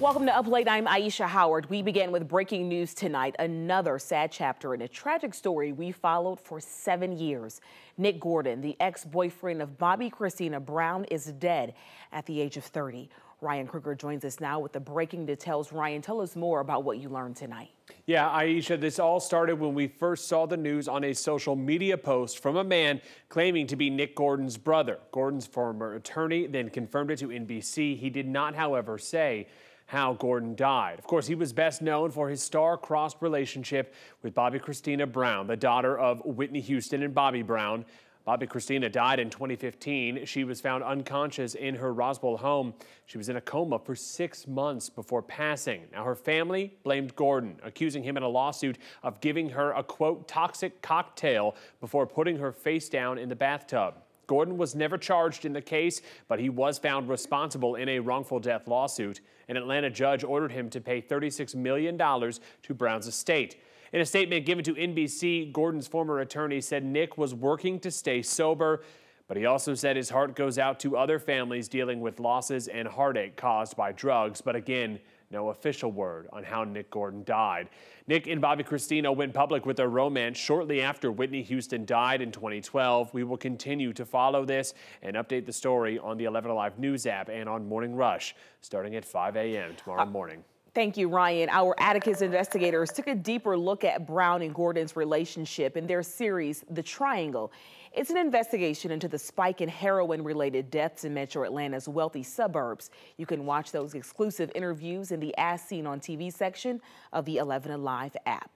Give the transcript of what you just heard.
Welcome to Up Late. I'm Aisha Howard. We begin with breaking news tonight. Another sad chapter in a tragic story we followed for seven years. Nick Gordon, the ex-boyfriend of Bobbi Kristina Brown, is dead at the age of 30. Ryan Kruger joins us now with the breaking details. Ryan, tell us more about what you learned tonight. Yeah, Aisha, this all started when we first saw the news on a social media post from a man claiming to be Nick Gordon's brother. Gordon's former attorney then confirmed it to NBC. He did not, however, say how Gordon died. Of course, he was best known for his star-crossed relationship with Bobbi Kristina Brown, the daughter of Whitney Houston and Bobby Brown. Bobbi Kristina died in 2015. She was found unconscious in her Roswell home. She was in a coma for six months before passing. Now, her family blamed Gordon, accusing him in a lawsuit of giving her a, quote, toxic cocktail before putting her face down in the bathtub. Gordon was never charged in the case, but he was found responsible in a wrongful death lawsuit. An Atlanta judge ordered him to pay $36 million to Brown's estate. In a statement given to NBC, Gordon's former attorney said Nick was working to stay sober, but he also said his heart goes out to other families dealing with losses and heartache caused by drugs. But again, no official word on how Nick Gordon died. Nick and Bobbi Kristina went public with their romance shortly after Whitney Houston died in 2012. We will continue to follow this and update the story on the 11 Alive News app and on Morning Rush starting at 5 a.m. tomorrow morning. Thank you, Ryan. Our Atticus investigators took a deeper look at Brown and Gordon's relationship in their series, The Triangle. It's an investigation into the spike in heroin related deaths in metro Atlanta's wealthy suburbs. You can watch those exclusive interviews in the As Seen on TV section of the 11 Alive app.